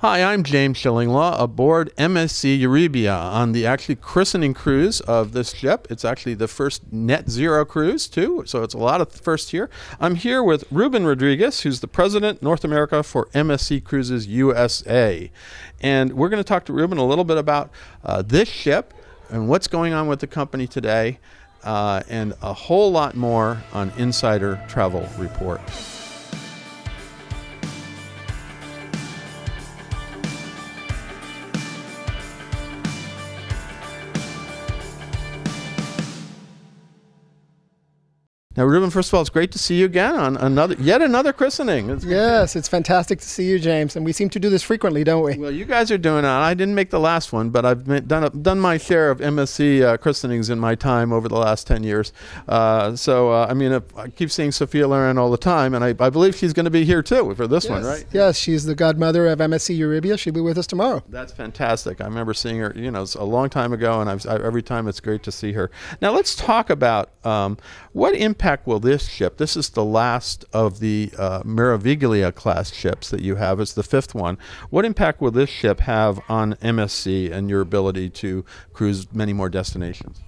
Hi, I'm James Shillinglaw aboard MSC Euribia on the actually christening cruise of this ship. It's actually the first net zero cruise, too, so it's a lot of first here. I'm here with Ruben Rodriguez, who's the president, North America for MSC Cruises USA. And we're going to talk to Ruben a little bit about uh, this ship and what's going on with the company today, uh, and a whole lot more on Insider Travel Report. Now, Ruben, first of all, it's great to see you again on another, yet another christening. It's yes, it's fantastic to see you, James, and we seem to do this frequently, don't we? Well, you guys are doing it. I didn't make the last one, but I've done done my share of MSC uh, christenings in my time over the last ten years. Uh, so, uh, I mean, I keep seeing Sophia Loren all the time, and I, I believe she's going to be here too for this yes. one, right? Yes, she's the godmother of MSC Euribia. She'll be with us tomorrow. That's fantastic. I remember seeing her, you know, a long time ago, and I've, I, every time it's great to see her. Now, let's talk about um, what impact will this ship. This is the last of the uh, Meraviglia class ships that you have. It's the fifth one. What impact will this ship have on MSC and your ability to cruise many more destinations?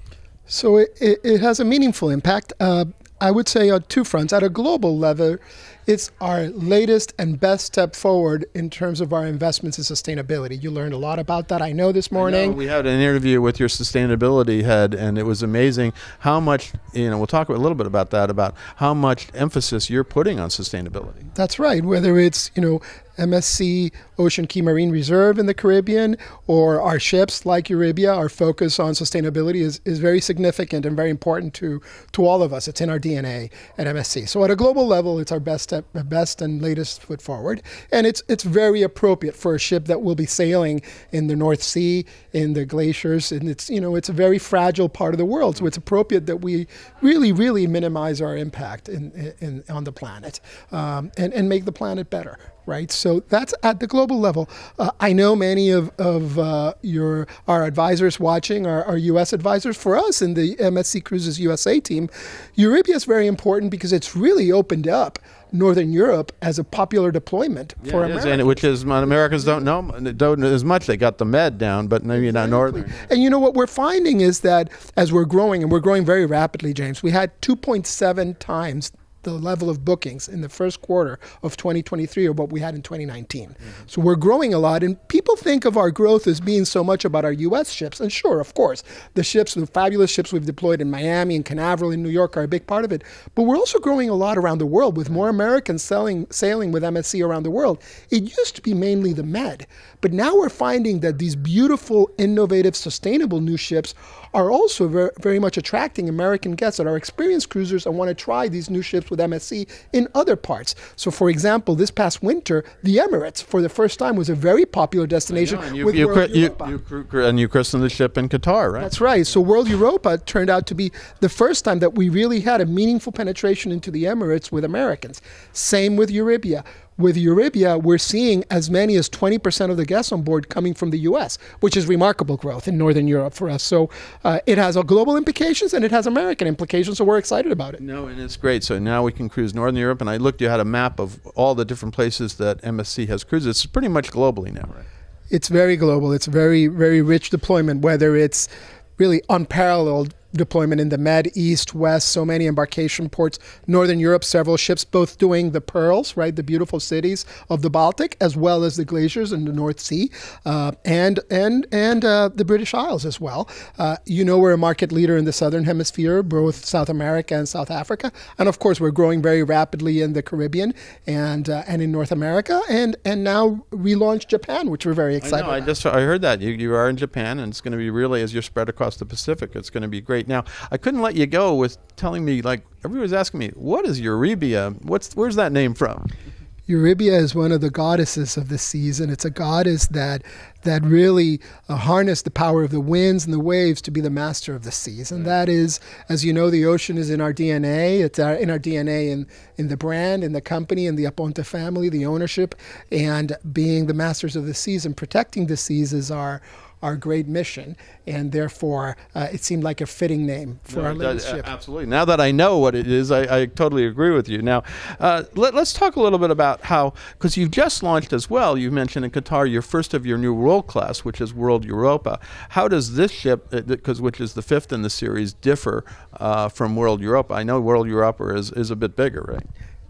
So it, it, it has a meaningful impact. Uh, I would say on two fronts. At a global level, it's our latest and best step forward in terms of our investments in sustainability. You learned a lot about that, I know, this morning. Know. We had an interview with your sustainability head, and it was amazing how much, you know, we'll talk a little bit about that, about how much emphasis you're putting on sustainability. That's right. Whether it's, you know, MSC Ocean Cay Marine Reserve in the Caribbean or our ships like Euribia, our focus on sustainability is, is very significant and very important to, to all of us. It's in our DNA at MSC. So at a global level, it's our best step, best and latest foot forward. And it's, it's very appropriate for a ship that will be sailing in the North Sea, in the glaciers. And it's, you know, it's a very fragile part of the world. So it's appropriate that we really, really minimize our impact in, in, on the planet um, and, and make the planet better right? So that's at the global level. Uh, I know many of, of uh, your our advisors watching are, are U.S. advisors. For us in the MSC Cruises USA team, Euribia is very important because it's really opened up Northern Europe as a popular deployment yeah, for Americans. And which is Americans don't know don't as much. They got the Med down, but maybe exactly. not Northern. And you know what we're finding is that as we're growing, and we're growing very rapidly, James, we had 2.7 times the level of bookings in the first quarter of 2023 or what we had in 2019. Mm-hmm. So we're growing a lot, and people think of our growth as being so much about our U.S. ships. And sure, of course, the ships, the fabulous ships we've deployed in Miami and Canaveral in New York are a big part of it. But we're also growing a lot around the world with more Americans selling, sailing with MSC around the world. It used to be mainly the Med, but now we're finding that these beautiful, innovative, sustainable new ships are also very, very much attracting American guests that are experienced cruisers and want to try these new ships with MSC in other parts. So, for example, this past winter, the Emirates, for the first time, was a very popular destination. And you, with you, World you, you, and you christened the ship in Qatar, right? That's right. So, World Europa turned out to be the first time that we really had a meaningful penetration into the Emirates with Americans. Same with Euribia with Euribia, we're seeing as many as 20% of the guests on board coming from the US, which is remarkable growth in Northern Europe for us. So uh, it has a global implications and it has American implications, so we're excited about it. No, and it's great. So now we can cruise Northern Europe, and I looked, you had a map of all the different places that MSC has cruised. It's pretty much globally now, right? It's very global. It's very, very rich deployment, whether it's really unparalleled deployment in the Med, East, West, so many embarkation ports. Northern Europe, several ships, both doing the pearls, right, the beautiful cities of the Baltic, as well as the glaciers in the North Sea, uh, and and and uh, the British Isles as well. Uh, you know, we're a market leader in the Southern Hemisphere, both South America and South Africa, and of course, we're growing very rapidly in the Caribbean and uh, and in North America, and and now relaunched Japan, which we're very excited. I know. About. I just I heard that you you are in Japan, and it's going to be really as you're spread across the Pacific, it's going to be great great. Now, I couldn't let you go with telling me like everybody's asking me, what is Eurybia? What's where's that name from? Eurybia is one of the goddesses of the season. It's a goddess that that really uh, harnessed the power of the winds and the waves to be the master of the seas. And that is, as you know, the ocean is in our DNA. It's our, in our DNA in, in the brand, in the company, in the Aponte family, the ownership, and being the masters of the seas and protecting the seas is our our great mission, and therefore uh, it seemed like a fitting name for No, our that- latest uh, ship. Absolutely. Now that I know what it is, I, I totally agree with you. Now, uh, let, us talk a little bit about how, because you've just launched as well, you mentioned in Qatar your first of your new world class, which is World Europa. How does this ship, because which is the fifth in the series, differ uh, from World Europa? I know World Europa is, is a bit bigger, right?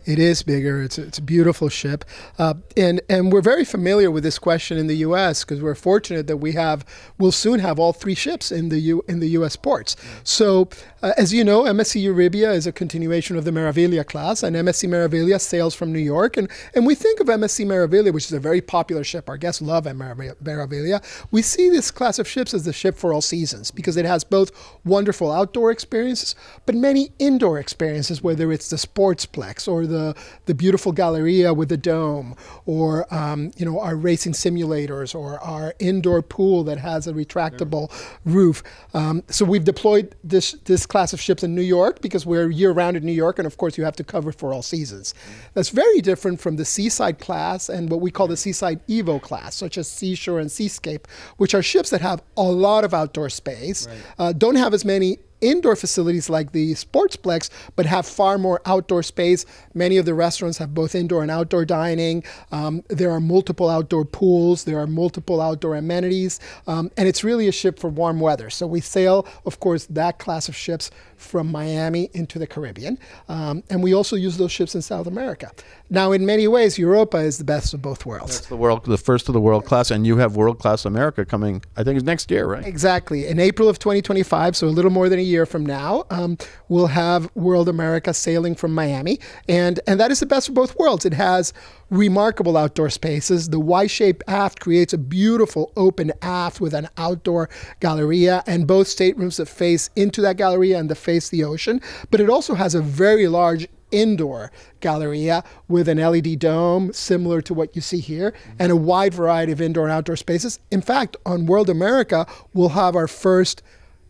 It is bigger. It's a, it's a beautiful ship, uh, and and we're very familiar with this question in the U.S. because we're fortunate that we have we'll soon have all three ships in the U in the U.S. ports. So, uh, as you know, MSC Euribia is a continuation of the Meraviglia class, and MSC Meraviglia sails from New York, and and we think of MSC Meraviglia, which is a very popular ship. Our guests love Merav- Meraviglia. We see this class of ships as the ship for all seasons because it has both wonderful outdoor experiences, but many indoor experiences, whether it's the Sportsplex or the the beautiful Galleria with the dome, or um, you know our racing simulators, or our indoor pool that has a retractable roof. Um, so we've deployed this this class of ships in New York because we're year round in New York, and of course you have to cover for all seasons. That's very different from the Seaside class and what we call the Seaside Evo class, such as Seashore and Seascape, which are ships that have a lot of outdoor space, uh, don't have as many indoor facilities like the Sportsplex, but have far more outdoor space. Many of the restaurants have both indoor and outdoor dining. Um, there are multiple outdoor pools. There are multiple outdoor amenities. Um, and it's really a ship for warm weather. So we sail, of course, that class of ships from Miami into the Caribbean. Um, and we also use those ships in South America. Now, in many ways, Europa is the best of both worlds. It's the world, the first of the world class, and you have world class America coming. I think it's next year, right? Exactly. In April of 2025, so a little more than a year from now, um, we'll have World America sailing from Miami, and and that is the best of both worlds. It has remarkable outdoor spaces. The Y-shaped aft creates a beautiful open aft with an outdoor galleria and both staterooms that face into that galleria and that face the ocean. But it also has a very large indoor galleria with an LED dome similar to what you see here and a wide variety of indoor and outdoor spaces. In fact, on World America, we'll have our first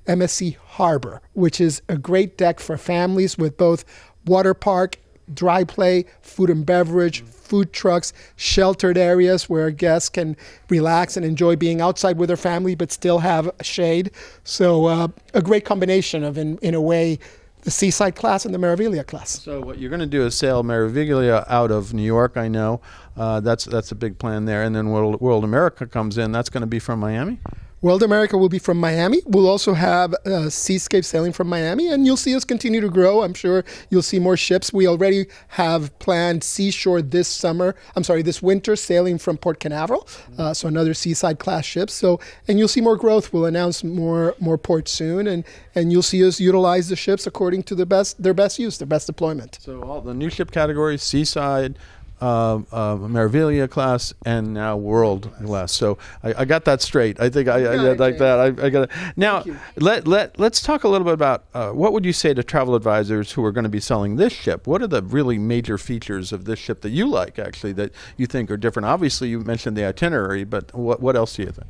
MSC Harbor, which is a great deck for families with both water park, dry play, food and beverage, food trucks, sheltered areas where guests can relax and enjoy being outside with their family but still have shade. So, uh, a great combination of, in, in a way, the Seaside class and the Meraviglia class. So what you're going to do is sail Meraviglia out of New York. I know uh, that's that's a big plan there, and then World, World America comes in. That's going to be from Miami. World America will be from Miami. We'll also have uh, Seascape sailing from Miami, and you'll see us continue to grow. I'm sure you'll see more ships. We already have planned Seashore this summer. I'm sorry, this winter sailing from Port Canaveral, uh, so another Seaside class ship. So, and you'll see more growth. We'll announce more more ports soon, and and you'll see us utilize the ships according to the best their best use, their best deployment. So all the new ship categories: Seaside, uh, uh, class, and now World class. So I, I got that straight. I think I, I yeah, like that. I, I got it. Now let let let's talk a little bit about uh, what would you say to travel advisors who are going to be selling this ship? What are the really major features of this ship that you like actually that you think are different? Obviously, you mentioned the itinerary, but what what else do you think?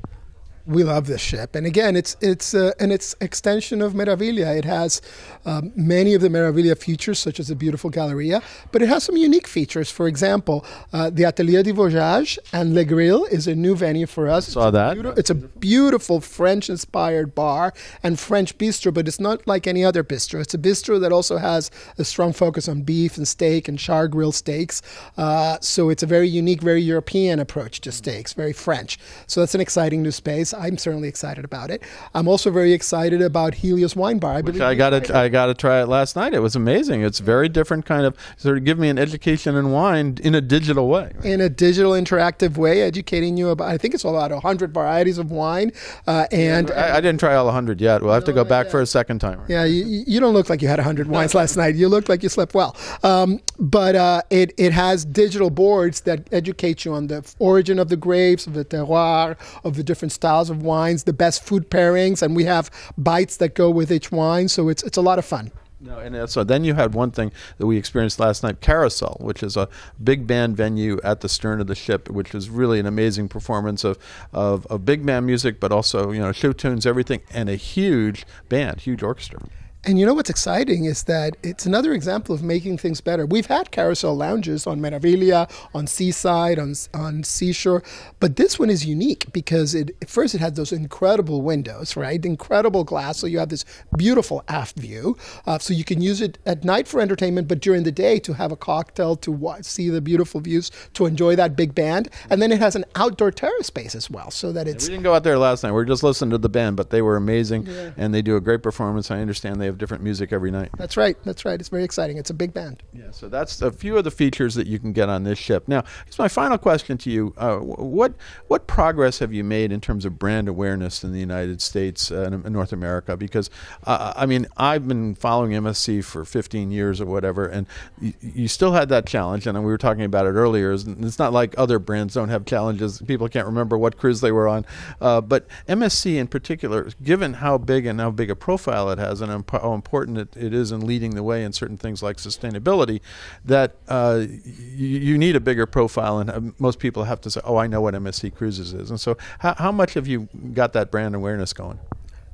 We love this ship. And again, it's it's uh, and it's extension of Meraviglia. It has um, many of the Meraviglia features, such as the beautiful galleria, but it has some unique features. For example, uh, the Atelier du Voyage and Le Grill is a new venue for us. Saw it's a that. beauti- it's a beautiful French-inspired bar and French bistro, but it's not like any other bistro. It's a bistro that also has a strong focus on beef and steak and char grill steaks. Uh, so it's a very unique, very European approach to steaks, very French. So that's an exciting new space. I'm certainly excited about it. I'm also very excited about Helios Wine Bar. I Which I got to I got to try it last night. It was amazing. It's very different kind of sort of give me an education in wine in a digital way. in a digital interactive way, educating you about. I think it's about hundred varieties of wine, uh, and I, I didn't try all 100 yet. We'll have to go back yet. for a second time. Yeah, you, you don't look like you had 100 wines last night. You look like you slept well. Um, but uh, it, it has digital boards that educate you on the origin of the grapes, of the terroir, of the different styles of wines, the best food pairings, and we have bites that go with each wine. So it's, it's a lot of fun. No, and uh, so then you had one thing that we experienced last night, Carousel, which is a big band venue at the stern of the ship, which was really an amazing performance of, of, of big band music, but also you know show tunes, everything, and a huge band, huge orchestra. And you know what's exciting is that it's another example of making things better. We've had carousel lounges on Meraviglia, on Seaside, on on Seashore, but this one is unique because it first it had those incredible windows, right? Incredible glass, so you have this beautiful aft view. Uh, so you can use it at night for entertainment, but during the day to have a cocktail, to watch, see the beautiful views, to enjoy that big band, and then it has an outdoor terrace space as well, so that it's. we didn't go out there last night. We were just listening to the band, but they were amazing, yeah. and they do a great performance. I understand they have different music every night. That's right. That's right. It's very exciting. It's a big band. Yeah. So that's a few of the features that you can get on this ship. Now, it's my final question to you. Uh, what what progress have you made in terms of brand awareness in the United States uh, and North America? Because uh, I mean, I've been following MSC for 15 years or whatever, and you, you still had that challenge. And we were talking about it earlier. It's not like other brands don't have challenges. People can't remember what cruise they were on, uh, but MSC in particular, given how big and how big a profile it has, and how important it, it is in leading the way in certain things like sustainability, that uh, you, you, need a bigger profile, and uh, most people have to say, "Oh, I know what MSC Cruises is." And so, how, how much have you got that brand awareness going?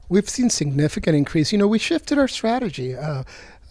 We've seen significant increase. You know, we shifted our strategy. Uh,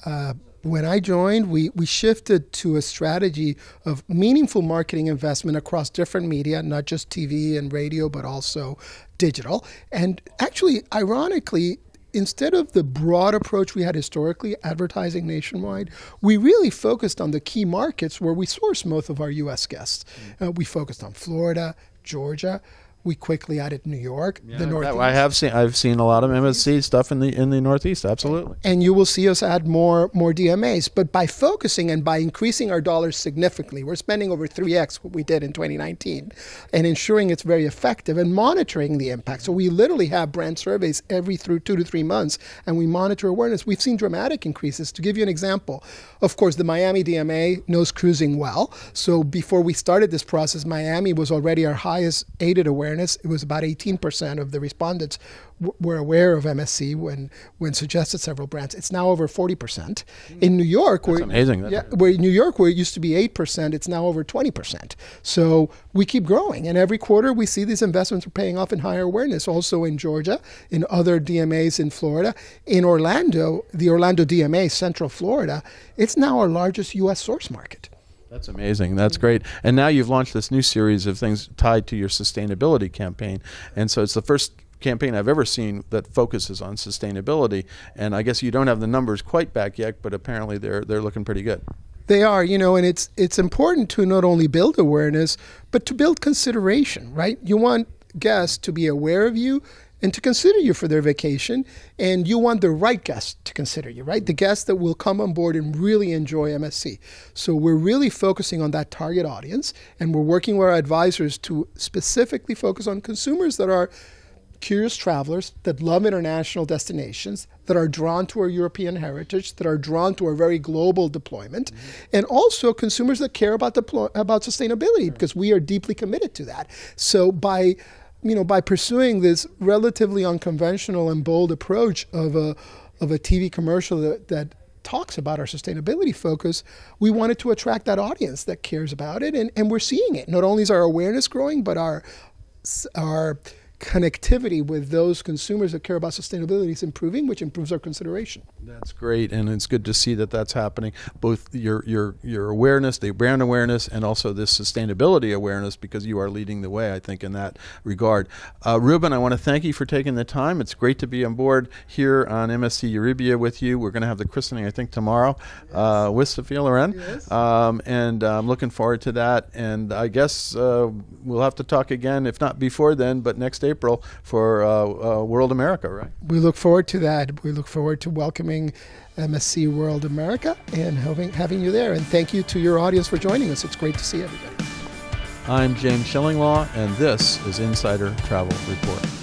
uh when I joined, we, we shifted to a strategy of meaningful marketing investment across different media, not just TV and radio, but also digital. And actually, ironically, instead of the broad approach we had historically, advertising nationwide, we really focused on the key markets where we source most of our U.S. guests. Mm. Uh, we focused on Florida, Georgia, we quickly added New York, yeah, the Northeast. I have seen I've seen a lot of MSC stuff in the in the Northeast, absolutely. And you will see us add more more DMAs, but by focusing and by increasing our dollars significantly, we're spending over 3x what we did in 2019 and ensuring it's very effective and monitoring the impact. So we literally have brand surveys every through 2 to 3 months and we monitor awareness. We've seen dramatic increases. To give you an example, of course, the Miami DMA knows cruising well. So before we started this process, Miami was already our highest aided awareness awareness. It was about 18% of the respondents w- were aware of MSC when when suggested several brands. It's now over 40%. In New York, That's where amazing. Yeah, where New York, where it used to be 8%, it's now over 20%. So we keep growing, and every quarter we see these investments are paying off in higher awareness. Also in Georgia, in other DMAs in Florida, in Orlando, the Orlando DMA, Central Florida, it's now our largest U.S. source market. That's amazing. That's great. And now you've launched this new series of things tied to your sustainability campaign. And so it's the first campaign I've ever seen that focuses on sustainability. And I guess you don't have the numbers quite back yet, but apparently they're they're looking pretty good. They are, you know, and it's it's important to not only build awareness, but to build consideration, right? You want guests to be aware of you and to consider you for their vacation. And you want the right guests to consider you, right? The guests that will come on board and really enjoy MSC. So we're really focusing on that target audience, and we're working with our advisors to specifically focus on consumers that are curious travelers that love international destinations, that are drawn to our European heritage, that are drawn to our very global deployment, mm-hmm. and also consumers that care about deploy- about sustainability because we are deeply committed to that. So by you know, by pursuing this relatively unconventional and bold approach of a of a TV commercial that, that talks about our sustainability focus, we wanted to attract that audience that cares about it, and, and we're seeing it. Not only is our awareness growing, but our our connectivity with those consumers that care about sustainability is improving, which improves our consideration. That's great, and it's good to see that that's happening. Both your your your awareness, the brand awareness, and also this sustainability awareness, because you are leading the way, I think, in that regard. Uh, Ruben, I want to thank you for taking the time. It's great to be on board here on MSC Euribia with you. We're going to have the christening, I think, tomorrow yes. uh, with Sophia Loren, yes. um, and I'm looking forward to that. And I guess uh, we'll have to talk again, if not before then, but next April for uh, uh, World America, right? We look forward to that. We look forward to welcoming MSC World America and having, having you there. And thank you to your audience for joining us. It's great to see everybody. I'm James Shillinglaw, and this is Insider Travel Report.